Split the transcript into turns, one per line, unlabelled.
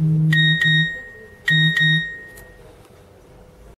Mm-hmm. Mm-hmm.